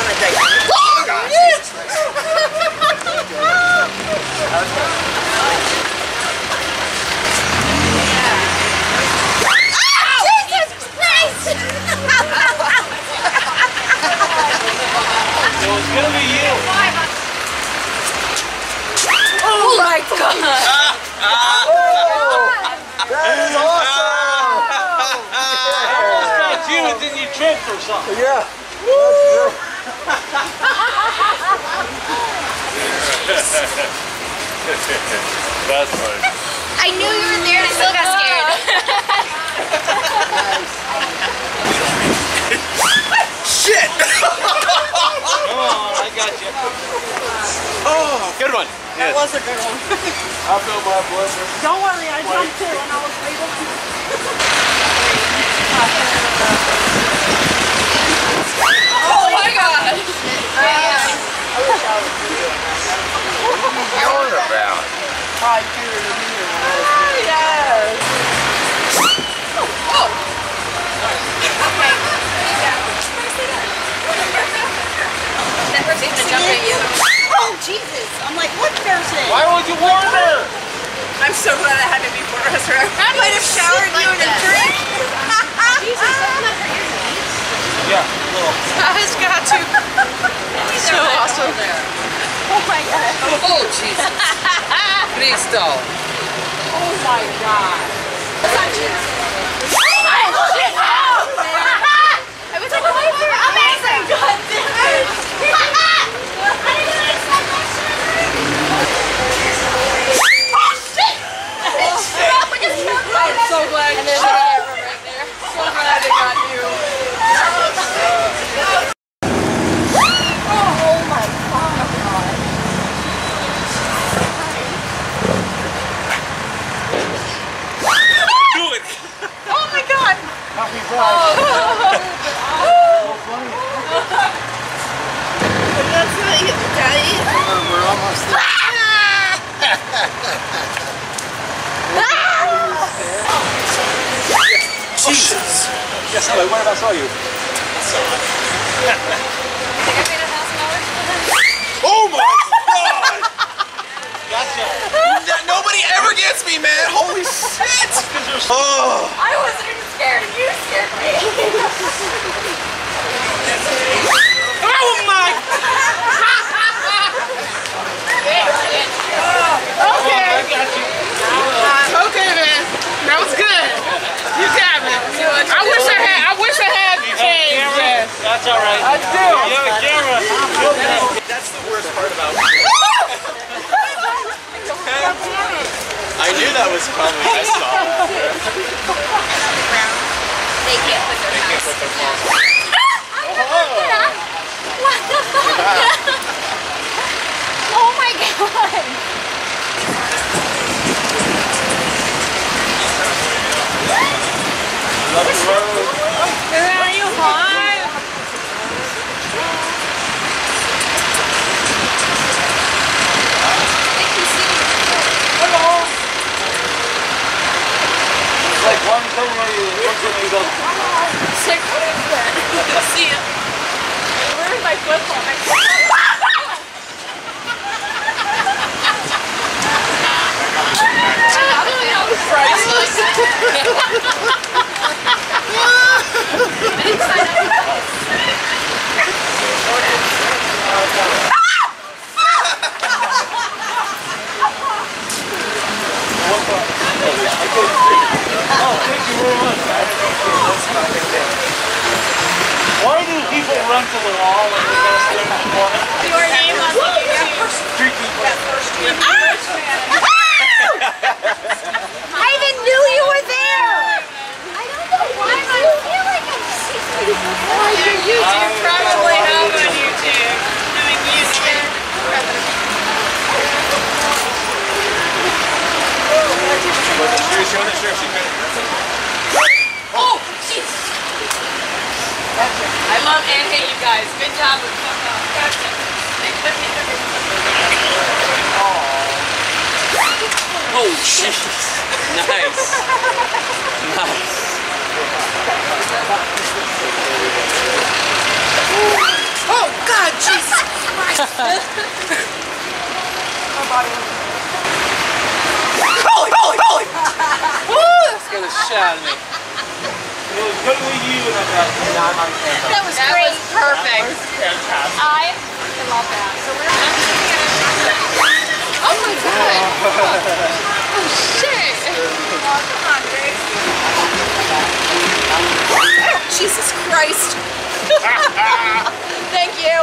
on a date. Oh, gosh. Jesus Christ! It was gonna be you. Oh my god! That is awesome. You, and then you tripped or something. Yeah. That's funny. I knew you were there and I still got scared. Shit. Come on, I got you. Oh, good one. That was a good one. I feel my blood. Don't worry, I jumped in when I was able to. oh my god! Yelling about. I do it Yes. That person's you. Oh, Jesus. I'm like, what person? Why would you warn her? I'm so glad I had to be for us. I might have showered you in a drink. Jesus, that's not for your. Yeah, a little. I've got to. So awesome. Oh my god. Oh, oh Jesus. Cristo. Oh my god. I was like, oh, you're amazing! God damn it! I didn't expect that shit! I'm so glad you shot her right there. So glad they got you. Oh my god. Do it. Oh my god. Happy Pride. That's not you, Daddy. We're almost there. Jesus. Yes, hello. Where have I saw you? Oh my God! Gotcha. N- Nobody ever gets me, man. Holy shit! Oh. I wasn't even scared. You scared me. Oh my! Okay. I got you. Okay, man. That was good. You got me. I wish I had. I wish I had changed. Camera? Yes. That's all right. I do. You have a camera. That's the worst part about it. I knew that was coming. I saw it. They can't put their Can't put their phone. What the fuck? oh my god. Love the road. Are you hot? It's like one thing where you look at me and go, It's like, what is that? See ya. Where's my football? Priceless. oh, thank you very much. Why do people run to the wall when they go to the corner? Your name on the YouTube. Street people. I even knew you were there. I don't know why, but I feel like I've seen you before. Your YouTube probably have on YouTube. Doing music. She was showing it, sure, she could. Oh, jeez. I love and hate you guys. Good job with Nice. Nice. Oh God, Jesus Christ! holy, holy, holy! Shit out of me. It was good with you and I got That was That great. was perfect. fantastic. I love that. So we're Oh my god. Oh shit. Jesus Christ. Thank you.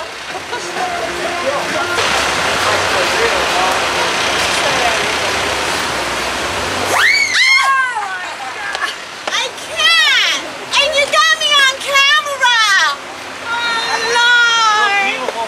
I can't! And you got me on camera! Oh, Lord! Beautiful.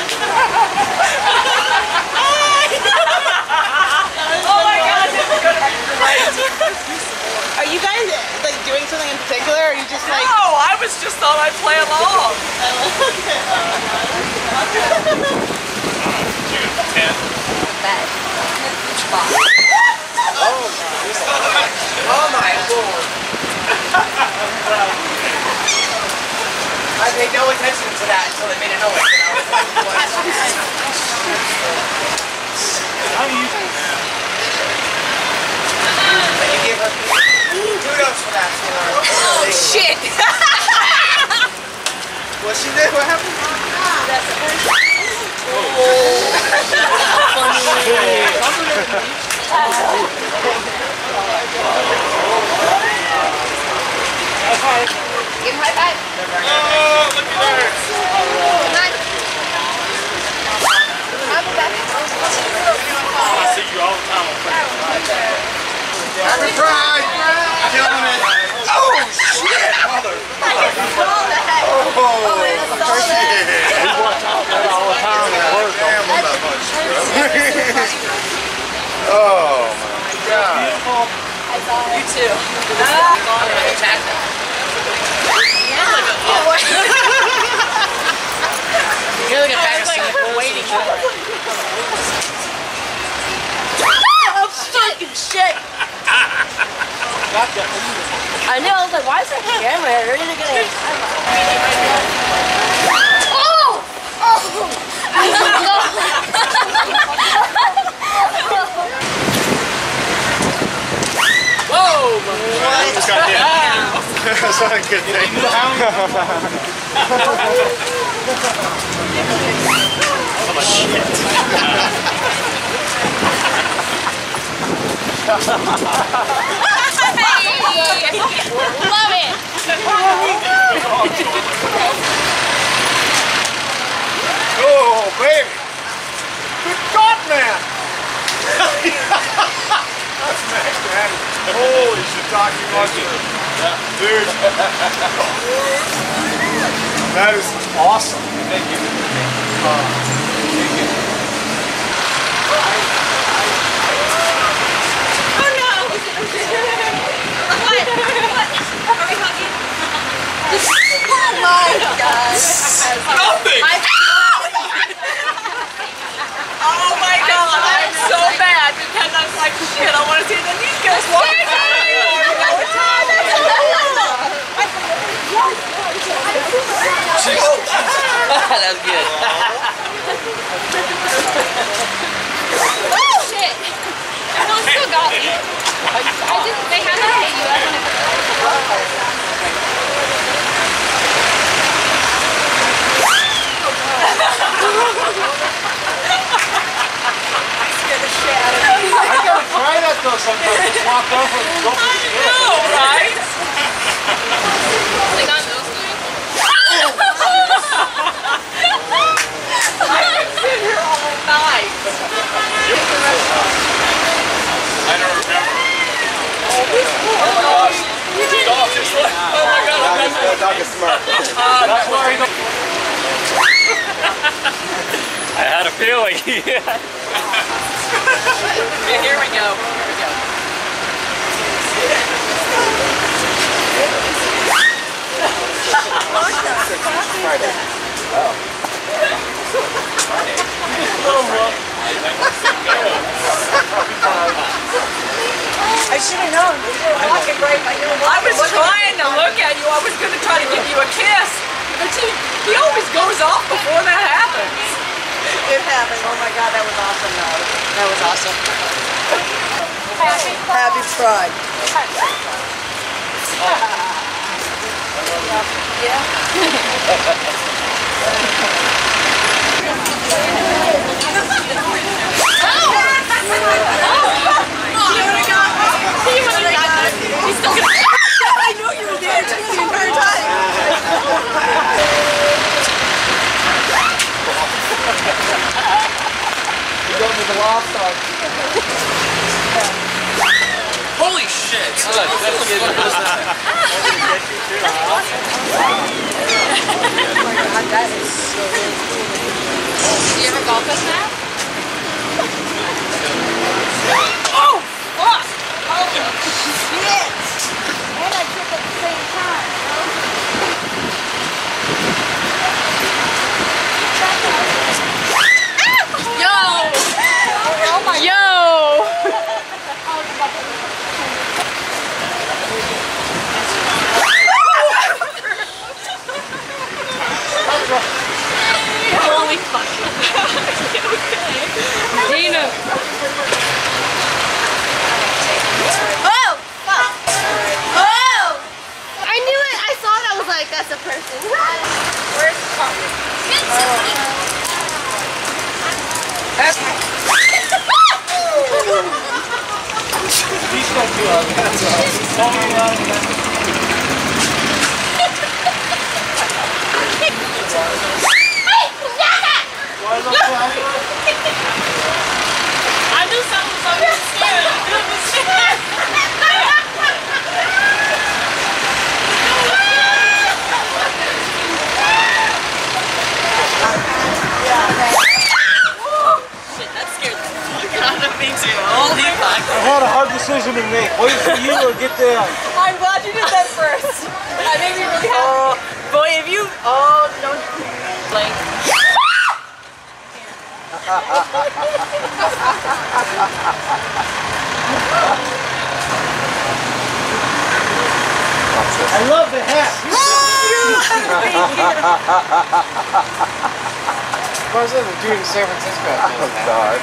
Are you guys like doing something in particular, or are you just like? No, I was just thought I'd play along. Oh my lord. Oh my lord! I paid no attention to that until they made a noise. How do you But you gave her kudos for that, sweetheart. Oh Shit! What she did? What happened? Give him high five. Oh, look at her. Come on. Come on, Beth. I see you all the time on Facebook. Happy Pride! Killing it! Oh shit! Mother! Oh, shit! We watch out that all the time at work. Damn, I'm that much. oh my god. Beautiful. You too. I'm gonna attack them. You're like a bag of Singapore waiting. Oh, fucking shit. I know, I was like, why is that camera ready to get a Oh! Oh! Just got hit. That's not a good thing. Love it. Oh, baby! Good God, man! That's nice, man. Holy shiitake monster. Dude. that is awesome. Thank you. Oh, Nothing! Oh my god, I'm so mad because I was like, shit, I want to see the these guys walk knock off and go for the know, I could sit here all night. I don't remember. Oh, gosh. Oh my god, I had a feeling. yeah. But he, he always goes off before that happens. It happened. Oh my god, that was awesome though. That was awesome. Happy Pride. I knew you were there too the entire time. Holy shit! Oh, that's a good. Do you ever golf with Matt? Oh, fuck! Oh, and I took at the same time. Yo! Oh my Yo! Holy fuck. Dina. Oh! Like, that's a person. Where's He's got two of them. That's right. Tony, uh, Why look like? I knew something was over his Wait for you or get down. I'm glad you did that first. That made me really happy. Uh, boy, if you. Oh, no. Like. I love the hat. Suppose they were doing San Francisco. Oh, God.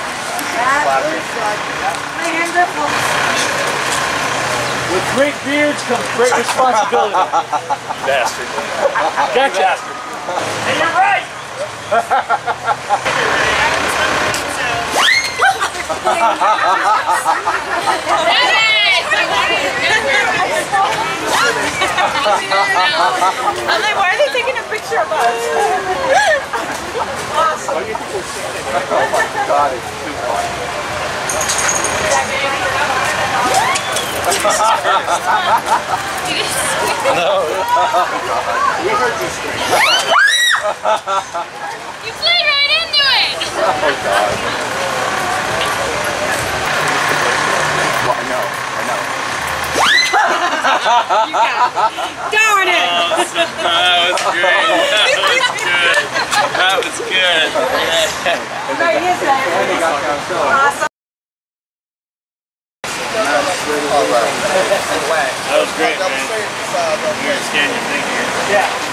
With great beards comes great responsibility. Bastard. Gotcha. And you're right. I'm like, why are they taking a picture of us? Oh my God, it's too funny. We heard you scream. You played right into it. Oh, God. Well, I know. I know. Darn it! Oh, that was great. That was good. That was good. And down so. That was great, man. You're scan your thing here. Yeah.